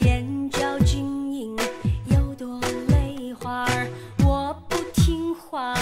眼角晶莹，有朵泪花，我不听话。